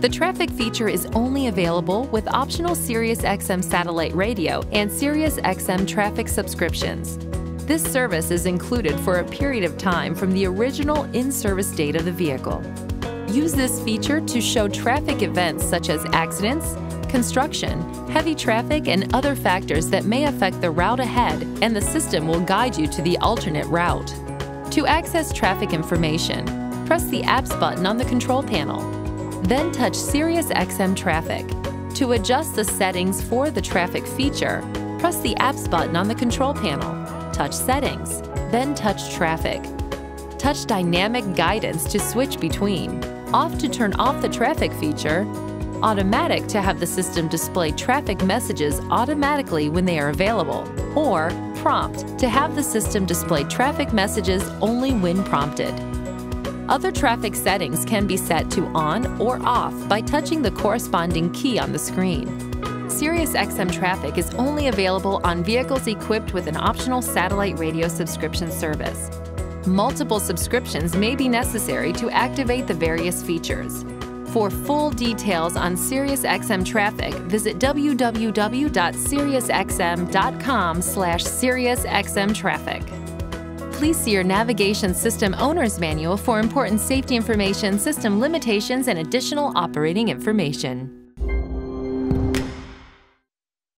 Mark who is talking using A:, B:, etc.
A: The traffic feature is only available with optional SiriusXM satellite radio and SiriusXM traffic subscriptions. This service is included for a period of time from the original in-service date of the vehicle. Use this feature to show traffic events such as accidents, construction, heavy traffic, and other factors that may affect the route ahead, and the system will guide you to the alternate route. To access traffic information, press the Apps button on the control panel. Then touch SiriusXM Traffic. To adjust the settings for the traffic feature, press the Apps button on the control panel. Touch Settings, then touch Traffic. Touch Dynamic Guidance to switch between. Off to turn off the traffic feature. Automatic to have the system display traffic messages automatically when they are available. Or Prompt to have the system display traffic messages only when prompted. Other traffic settings can be set to on or off by touching the corresponding key on the screen. SiriusXM traffic is only available on vehicles equipped with an optional satellite radio subscription service. Multiple subscriptions may be necessary to activate the various features. For full details on SiriusXM traffic, visit www.siriusxm.com slash SiriusXMTraffic please see your navigation system owner's manual for important safety information, system limitations, and additional operating information.